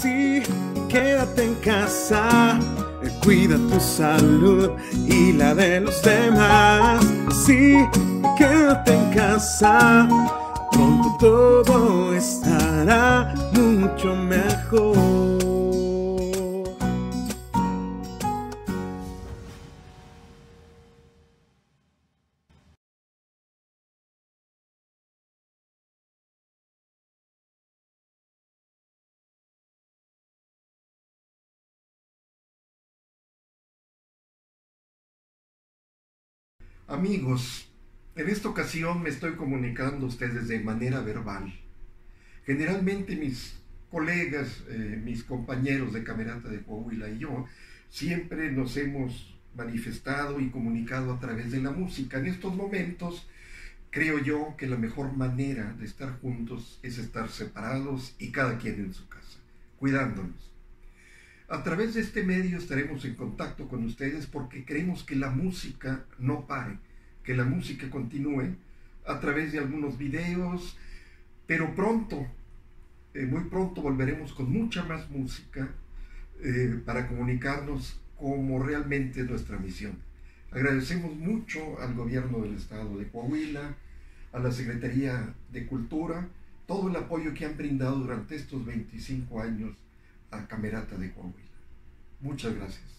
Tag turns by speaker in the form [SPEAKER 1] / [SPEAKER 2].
[SPEAKER 1] Sí, quédate en casa, eh, cuida tu salud y la de los demás. Sí, quédate en casa, pronto todo estará mucho mejor.
[SPEAKER 2] Amigos, en esta ocasión me estoy comunicando a ustedes de manera verbal. Generalmente mis colegas, eh, mis compañeros de Camerata de Coahuila y yo, siempre nos hemos manifestado y comunicado a través de la música. En estos momentos, creo yo que la mejor manera de estar juntos es estar separados y cada quien en su casa, cuidándonos. A través de este medio estaremos en contacto con ustedes porque queremos que la música no pare, que la música continúe a través de algunos videos, pero pronto, eh, muy pronto volveremos con mucha más música eh, para comunicarnos como realmente es nuestra misión. Agradecemos mucho al gobierno del estado de Coahuila, a la Secretaría de Cultura, todo el apoyo que han brindado durante estos 25 años a Camerata de Coahuila. Muchas gracias.